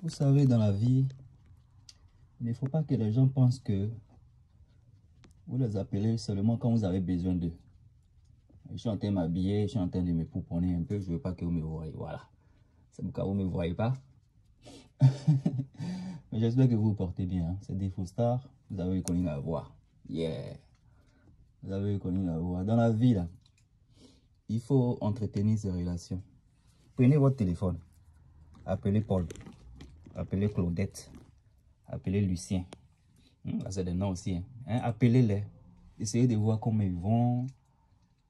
Vous savez, dans la vie, il ne faut pas que les gens pensent que vous les appelez seulement quand vous avez besoin d'eux. Je suis en train de m'habiller, je suis en train de me pouponner un peu, je ne veux pas que vous me voyez. Voilà. C'est pourquoi vous ne me voyez pas. Mais j'espère que vous vous portez bien. Hein. C'est des faux stars. Vous avez connu la voix. Yeah. Vous avez connu la voix. Dans la vie, là, il faut entretenir ces relations. Prenez votre téléphone. Appelez Paul. Appelez Claudette. Appelez Lucien. Hmm, c'est des noms aussi. Hein. hein. Appelez-les. Essayez de voir comment ils vont.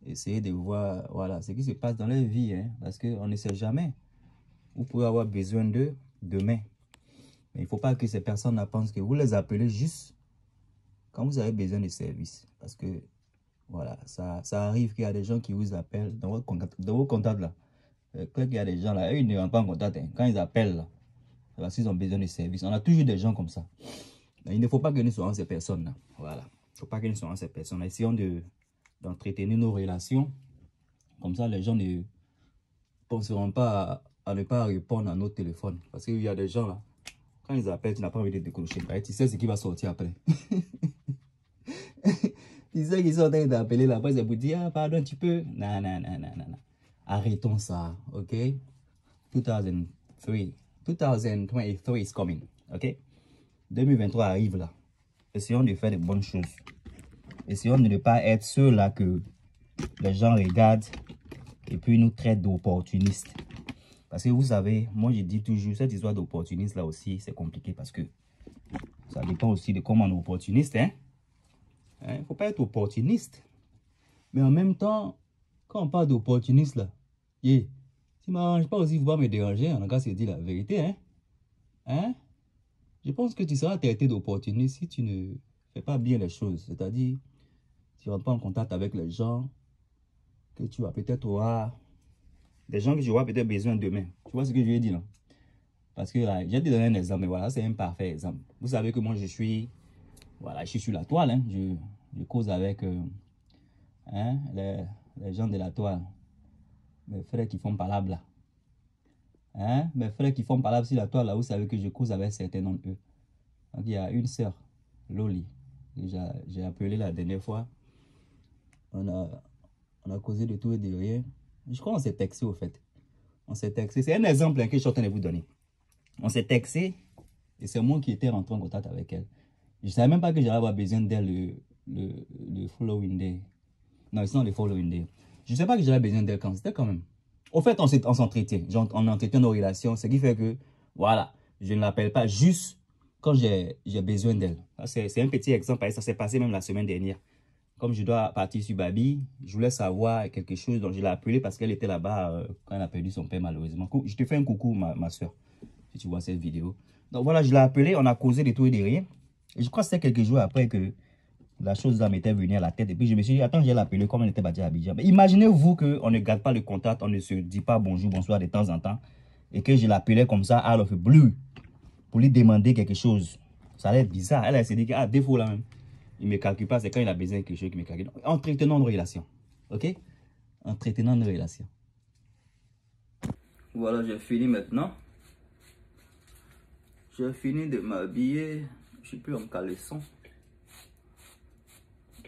Essayez de voir voilà, ce qui se passe dans leur vie. Hein, parce qu'on ne sait jamais. Vous pouvez avoir besoin d'eux demain. Mais il ne faut pas que ces personnes pensent que vous les appelez juste quand vous avez besoin de services. Parce que, voilà, ça, ça arrive qu'il y a des gens qui vous appellent dans, vos contacts là. Euh, quand il y a des gens là, ils ne rentrent pas en contact. Hein. Quand ils appellent là, parce qu'ils ont besoin de services. On a toujours des gens comme ça. il ne faut pas que nous soyons ces personnes-là. Voilà. Il ne faut pas que nous soyons ces personnes-là. Essayons d'entretenir nos relations. Comme ça, les gens ne penseront pas à, ne pas répondre à nos téléphones. Parce qu'il y a des gens là, quand ils appellent, tu n'as pas envie de décrocher. Tu sais ce qui va sortir après. tu sais qu'ils sont en train d'appeler là. Après, ils vous dire, ah, pardon, tu peux. Non, non, non, non, non. Arrêtons ça, ok? 2003. 2023 is coming, ok? 2023 arrive là. Essayons de faire de bonnes choses. Essayons de ne pas être ceux-là que les gens regardent et puis nous traitent d'opportunistes. Parce que vous savez, moi je dis toujours, cette histoire d'opportuniste là aussi, c'est compliqué parce que ça dépend aussi de comment on est opportuniste. Hein? Il hein? ne faut pas être opportuniste. Mais en même temps, quand on parle d'opportuniste là, yeah, si m'arrange pas aussi pas me déranger, en tout cas c'est dire la vérité. Hein? Hein? Je pense que tu seras traité d'opportuniste si tu ne fais pas bien les choses. C'est-à-dire, tu rentres pas en contact avec les gens que tu vas peut-être avoir des gens que je vois peut-être besoin demain. Tu vois ce que je veux dire non? Parce que là, j'ai te donner un exemple, mais voilà, c'est un parfait exemple. Vous savez que moi, je suis, voilà, je suis sur la toile, hein. je, je, cause avec euh, hein, les, les, gens de la toile, mes frères qui font palabre là. Hein? Mes frères qui font palabre sur la toile là, vous savez que je cause avec certains d'entre eux. Donc il y a une sœur, Loli, j'ai appelé la dernière fois. On a, on a causé de tout et de rien. Je crois qu'on s'est texté au fait. On s'est texté. C'est un exemple hein, que je suis en train de vous donner. On s'est texté et c'est moi qui étais rentré en contact avec elle. Je ne savais même pas que j'allais avoir besoin d'elle le, le, le, following day. Non, c'est non le following day. Je ne savais pas que j'avais besoin d'elle quand c'était quand même. Au fait, on s'entretient. On entretient nos relations. Ce qui fait que, voilà, je ne l'appelle pas juste quand j'ai besoin d'elle. C'est un petit exemple. Ça s'est passé même la semaine dernière comme je dois partir sur Babi, je voulais savoir quelque chose, donc je l'ai appelée parce qu'elle était là-bas euh, quand elle a perdu son père malheureusement. Je te fais un coucou, ma, soeur, si tu vois cette vidéo. Donc voilà, je l'ai appelée, on a causé des tout et des rien. Et je crois que c'était quelques jours après que la chose là m'était venue à la tête. Et puis je me suis dit, attends, je vais l'appeler comme elle était bâtie à Abidjan. Mais imaginez-vous qu'on ne garde pas le contact, on ne se dit pas bonjour, bonsoir de temps en temps. Et que je l'appelais comme ça, out of blue, pour lui demander quelque chose. Ça allait être bizarre. Elle, elle s'est dit, ah, défaut là même il ne me calcule pas, c'est quand il a besoin de quelque chose qu'il me calcule. Entretenons une relation. OK? Entretenons une relation. Voilà, j'ai fini maintenant. J'ai fini de m'habiller. Je suis plus en caleçon.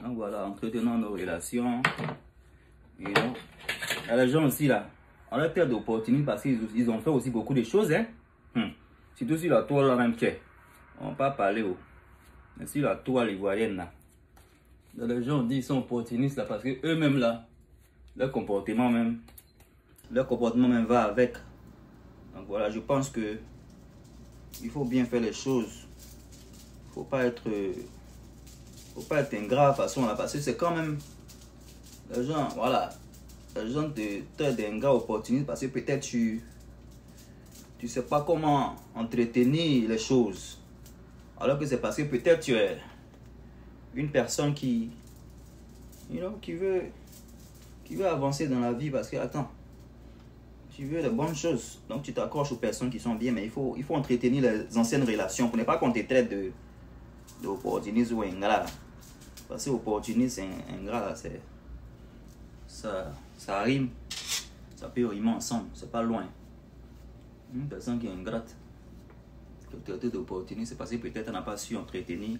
Donc voilà, entretenons nos relations. Et il y a les gens aussi là. On a tellement d'opportunités parce qu'ils ont fait aussi beaucoup de choses. Hein? Hum. Surtout sur la toile là même. On va pas parler. Oh sur la toile ivoirienne là. les gens disent qu'ils sont opportunistes là parce que eux-mêmes là, leur comportement même, leur comportement même va avec. Donc voilà, je pense que il faut bien faire les choses. Faut pas être, faut pas être ingrat de façon là parce que c'est quand même les gens, voilà, les gens te traitent d'ingrat opportuniste parce que peut-être tu, tu sais pas comment entretenir les choses. Alors que c'est parce que peut-être tu es une personne qui, you know, qui, veut, qui veut avancer dans la vie parce que, attends, tu veux de bonnes choses. Donc tu t'accroches aux personnes qui sont bien, mais il faut, il faut entretenir les anciennes relations pour ne pas qu'on te traite de d'opportuniste ou ingrat. Parce que opportuniste et ingrat, c'est ça, ça rime. Ça peut rimer ensemble, c'est pas loin. Une personne qui est ingrate traiter d'opportunité, c'est parce que peut-être n'a pas su entretenir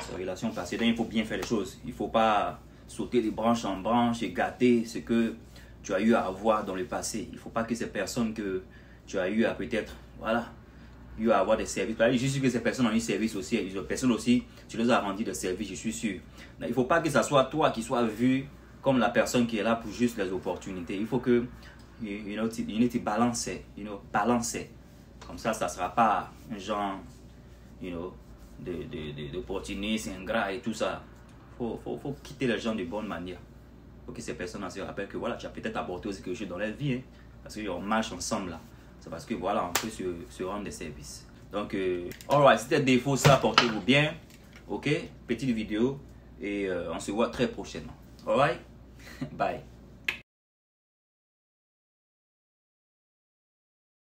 sa relation passée. Donc il faut bien faire les choses. Il faut pas sauter de branche en branche et gâter ce que tu as eu à avoir dans le passé. Il faut pas que ces personnes que tu as eu à peut-être, voilà, eu à avoir des services. Je suis sûr que ces personnes ont eu service aussi. Les personnes aussi, tu les as rendu des services, je suis sûr. il ne faut pas que ce soit toi qui sois vu comme la personne qui est là pour juste les opportunités. Il faut que, you know, you need to balance, you balancer. Comme ça, ça ne sera pas un genre, you know, d'opportunisme, ingrat et tout ça. Il faut, faut, faut, quitter les gens de bonne manière. Il faut que ces personnes se rappellent que voilà, tu as peut-être apporté aussi quelque chose dans leur vie. Hein, parce qu'on marche ensemble là. C'est parce que voilà, on peut se, rendre des services. Donc, euh, alright, c'était défaut, ça, portez-vous bien. Ok, petite vidéo. Et euh, on se voit très prochainement. Alright, bye.